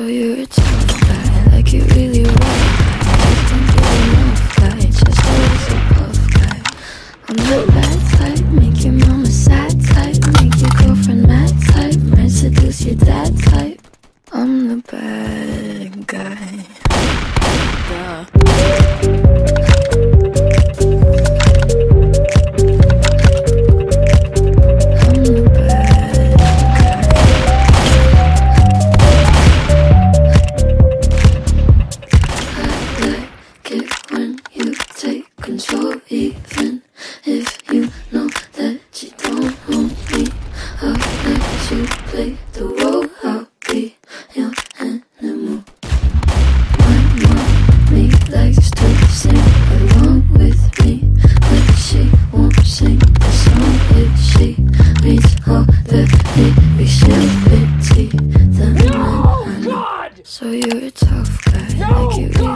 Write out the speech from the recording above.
So you're a tough guy, like you really rough guy You think you're enough guy, just always a buff guy. I'm the bad type, make your mama sad type Make your girlfriend mad type, might seduce your dad type. I'm the bad guy. sometimes even if you know that you don't want me. I'll let you play the role. I'll be your animal. My mommy likes to sing along with me, but she won't sing the song if she reads all the lyrics. No, God! So you're a tough guy, no, like you. God!